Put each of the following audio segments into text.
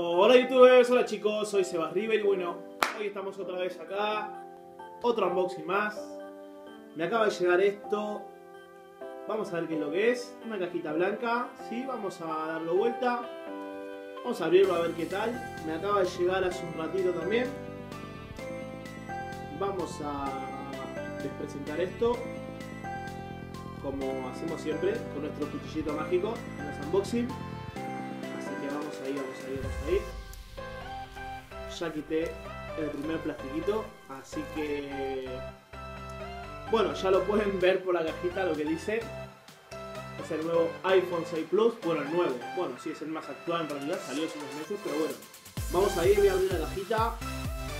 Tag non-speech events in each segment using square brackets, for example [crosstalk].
Hola youtubers, hola chicos, soy Sebas River y bueno, hoy estamos otra vez acá, otro unboxing más. Me acaba de llegar esto, vamos a ver qué es lo que es, una cajita blanca, sí, vamos a darlo vuelta, vamos a abrirlo a ver qué tal. Me acaba de llegar hace un ratito también. Vamos a despresentar esto, como hacemos siempre, con nuestro cuchillito mágico en los unboxing ahí, vamos ahí, vamos ahí. Ya quité el primer plastiquito, así que... Bueno, ya lo pueden ver por la cajita lo que dice. Es el nuevo iPhone 6 Plus, bueno, el nuevo. Bueno, sí, es el más actual en realidad, salió hace unos meses, pero bueno. Vamos a ir, voy a abrir la cajita.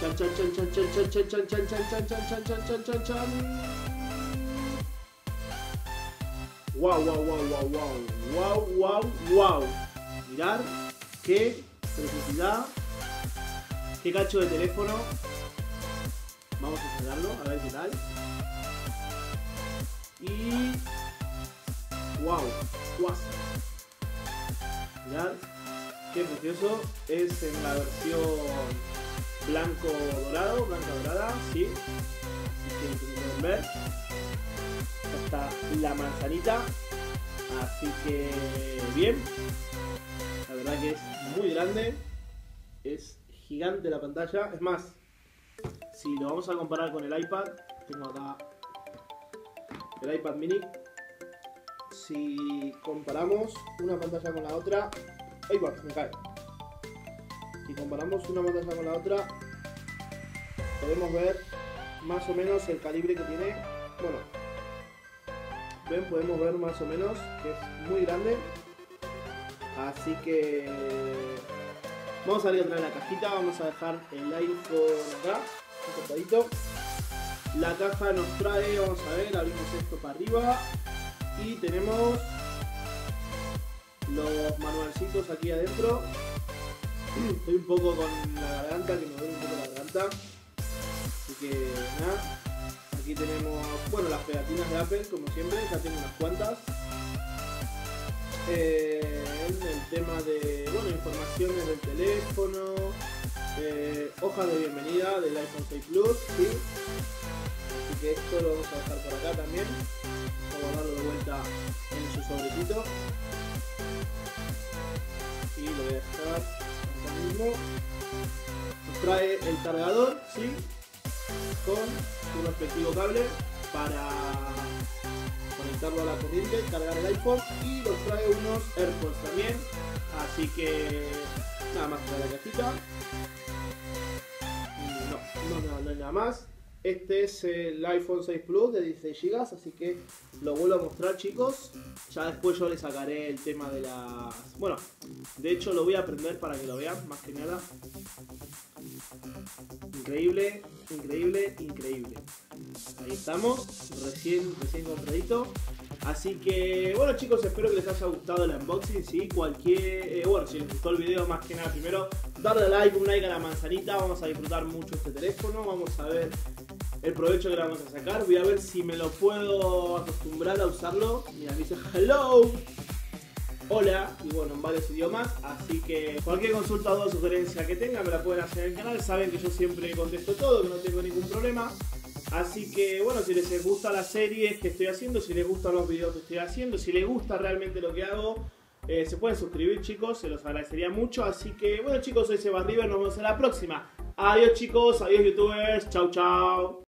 Chan chan chan chan chan chan chan chan chan chan chan chan chan chan chan chan Wow, wow, wow, wow, wow, wow, wow, wow. Mirar qué preciosidad, qué cacho de teléfono. Vamos a cerrarlo, a ver qué tal. Y. ¡Wow! ¡Guasa! Mirad, qué precioso. Es en la versión blanco dorado, blanca dorada, sí. Así que pueden ver. Está la manzanita. Así que bien. La verdad que es muy grande. Es gigante la pantalla. Es más, si lo vamos a comparar con el iPad, tengo acá el iPad mini. Si comparamos una pantalla con la otra, ¡ay va! Me cae. Si comparamos una pantalla con la otra, podemos ver más o menos el calibre que tiene. Bueno, podemos ver más o menos que es muy grande Así que vamos a abrir otra vez la cajita, vamos a dejar el iPhone acá, cortadito. La caja nos trae, vamos a ver, abrimos esto para arriba y tenemos los manualcitos aquí adentro. [clears throat] Estoy un poco con la garganta, que me duele un poco la garganta. Así que nada. Aquí tenemos, bueno, las pegatinas de Apple, como siempre, ya tengo unas cuantas. Eh, el tema de bueno, informaciones del teléfono, eh, hojas de bienvenida del iPhone 6 Plus, ¿sí? así que esto lo vamos a dejar por acá también, vamos a darlo de vuelta en su sobrecito y lo voy a dejar acá mismo. Nos trae el cargador, ¿sí? con su respectivo cable para conectarlo a la corriente, cargar el iPhone y nos trae AirPods también. Así que nada más para la cajita. No, no, no, hay nada más. Este es el iPhone 6 Plus de 16 GB, así que lo vuelvo a mostrar chicos. Ya después yo les sacaré el tema de las... Bueno, de hecho lo voy a aprender para que lo vean, más que nada. Increíble, increíble, increíble. Ahí estamos, recién, recién compradito. Así que, bueno chicos, espero que les haya gustado el unboxing, ¿sí? Cualquier, eh, bueno, si les gustó el video, más que nada, primero, darle like, un like a la manzanita, vamos a disfrutar mucho este teléfono, vamos a ver el provecho que le vamos a sacar, voy a ver si me lo puedo acostumbrar a usarlo. Mira, dice hello, hola, y bueno, en varios idiomas, así que cualquier consulta o sugerencia que tengan me la pueden hacer en el canal, saben que yo siempre contesto todo, que no tengo ningún problema. Así que bueno, si les gusta la serie que estoy haciendo, si les gustan los videos que estoy haciendo, si les gusta realmente lo que hago, eh, se pueden suscribir chicos, se los agradecería mucho. Así que bueno chicos, soy Seba River, nos vemos en la próxima. Adiós chicos, adiós youtubers, chau chau.